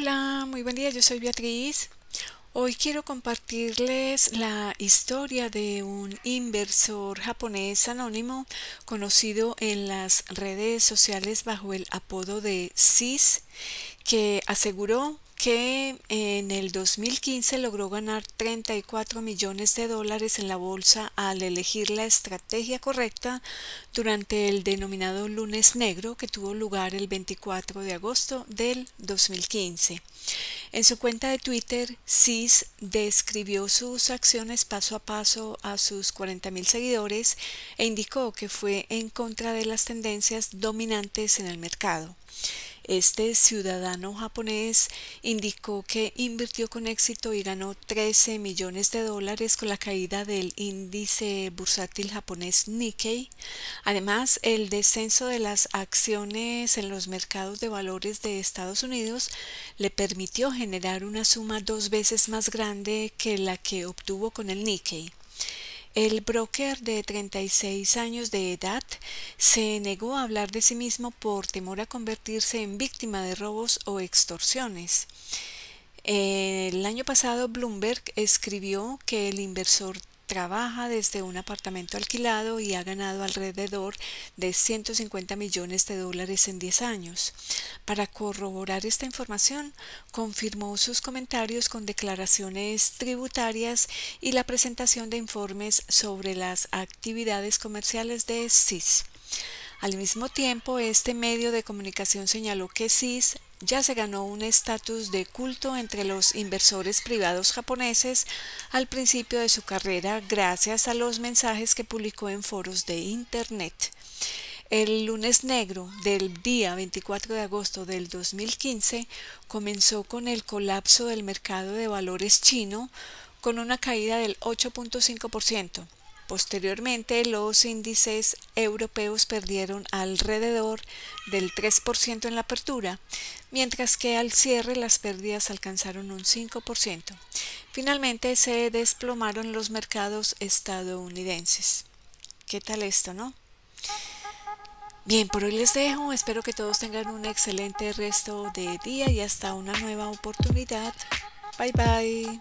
Hola, muy buen día, yo soy Beatriz. Hoy quiero compartirles la historia de un inversor japonés anónimo conocido en las redes sociales bajo el apodo de CIS, que aseguró que en el 2015 logró ganar 34 millones de dólares en la bolsa al elegir la estrategia correcta durante el denominado lunes negro que tuvo lugar el 24 de agosto del 2015. En su cuenta de Twitter, CIS describió sus acciones paso a paso a sus 40.000 seguidores e indicó que fue en contra de las tendencias dominantes en el mercado. Este ciudadano japonés indicó que invirtió con éxito y ganó 13 millones de dólares con la caída del índice bursátil japonés Nikkei. Además, el descenso de las acciones en los mercados de valores de Estados Unidos le permitió generar una suma dos veces más grande que la que obtuvo con el Nikkei. El broker de 36 años de edad se negó a hablar de sí mismo por temor a convertirse en víctima de robos o extorsiones. El año pasado Bloomberg escribió que el inversor trabaja desde un apartamento alquilado y ha ganado alrededor de 150 millones de dólares en 10 años. Para corroborar esta información, confirmó sus comentarios con declaraciones tributarias y la presentación de informes sobre las actividades comerciales de CIS. Al mismo tiempo, este medio de comunicación señaló que CIS ya se ganó un estatus de culto entre los inversores privados japoneses al principio de su carrera gracias a los mensajes que publicó en foros de Internet. El lunes negro del día 24 de agosto del 2015 comenzó con el colapso del mercado de valores chino con una caída del 8.5%. Posteriormente, los índices europeos perdieron alrededor del 3% en la apertura, mientras que al cierre las pérdidas alcanzaron un 5%. Finalmente se desplomaron los mercados estadounidenses. ¿Qué tal esto, no? Bien, por hoy les dejo. Espero que todos tengan un excelente resto de día y hasta una nueva oportunidad. Bye bye.